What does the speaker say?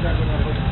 Gracias.